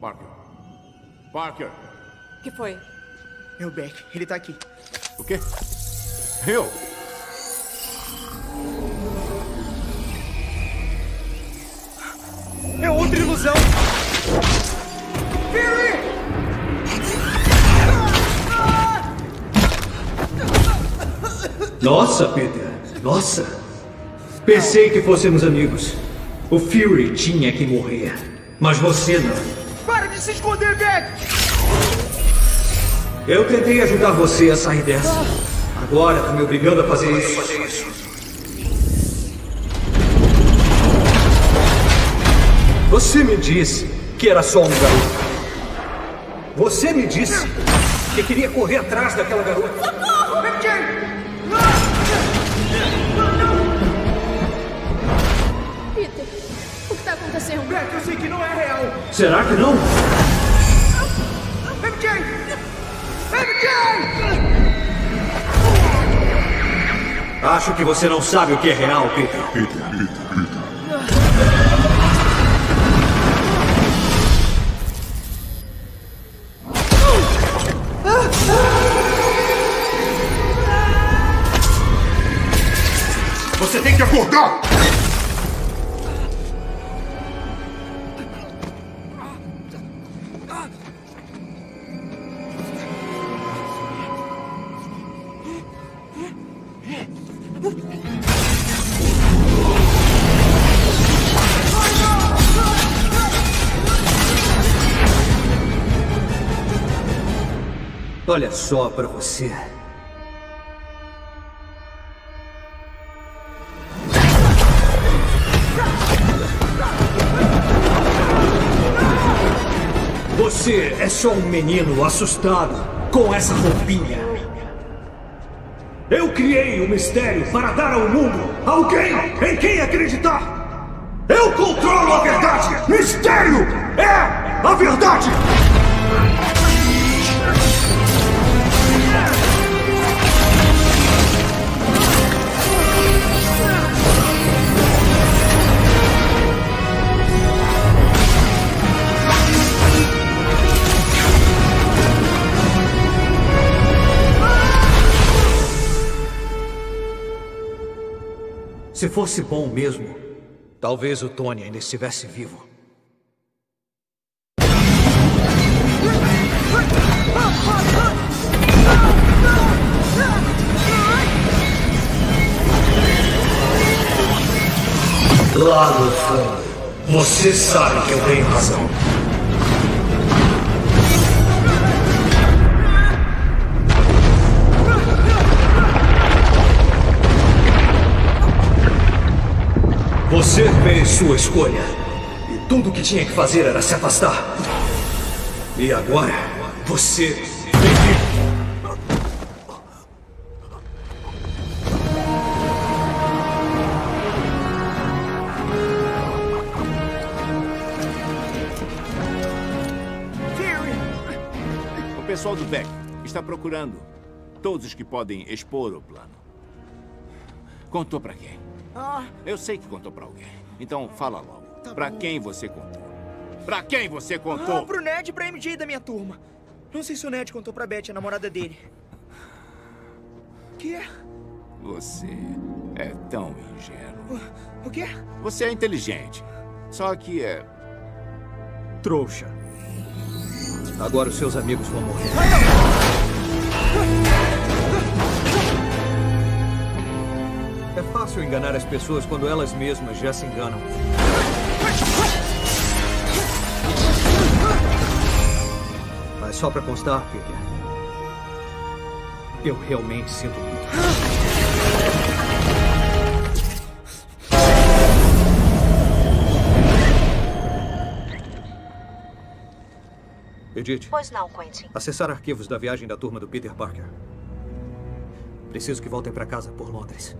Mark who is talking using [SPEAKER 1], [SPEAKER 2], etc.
[SPEAKER 1] Parker. Parker.
[SPEAKER 2] O que foi?
[SPEAKER 3] É o Beck. Ele tá aqui.
[SPEAKER 1] O quê? Eu?
[SPEAKER 3] É outra ilusão! Fury!
[SPEAKER 4] Nossa, Peter. Nossa. Pensei que fôssemos amigos. O Fury tinha que morrer. Mas você não.
[SPEAKER 3] Para de se esconder, Beck!
[SPEAKER 4] Eu tentei ajudar você a sair dessa. Agora tá me obrigando a fazer isso. Você me disse que era só um garoto. Você me disse que queria correr atrás daquela garota. Será que não?
[SPEAKER 3] MJ! MJ!
[SPEAKER 4] Acho que você não sabe o que é real, Peter.
[SPEAKER 1] Você tem que acordar!
[SPEAKER 4] Olha só pra você. Você é só um menino assustado com essa roupinha. Eu criei o mistério para dar ao mundo alguém em quem acreditar. Eu controlo a verdade. Mistério é a verdade. Se fosse bom mesmo, talvez o Tony ainda estivesse vivo. Lá no fundo, você sabe que eu tenho razão. Você fez sua escolha. E tudo o que tinha que fazer era se afastar. E agora, você!
[SPEAKER 1] O pessoal do Beck está procurando todos os que podem expor o plano. Contou pra quem?
[SPEAKER 3] Ah,
[SPEAKER 1] Eu sei que contou pra alguém. Então fala logo. pra
[SPEAKER 3] bom.
[SPEAKER 1] quem você contou? Pra quem você
[SPEAKER 3] ah,
[SPEAKER 1] contou?
[SPEAKER 3] pro Ned e pra MJ da minha turma. Não sei se o Ned contou pra Beth, a namorada dele. Que?
[SPEAKER 1] Você é tão ingênuo.
[SPEAKER 3] O quê?
[SPEAKER 1] Você é inteligente. Só que é.
[SPEAKER 4] trouxa. Agora os seus amigos vão morrer. É enganar as pessoas quando elas mesmas já se enganam. Mas só pra constar, Peter. Eu realmente sinto muito. Edith,
[SPEAKER 5] Pois não, Quentin.
[SPEAKER 4] acessar arquivos da viagem da turma do Peter Parker. Preciso que voltem pra casa por Londres.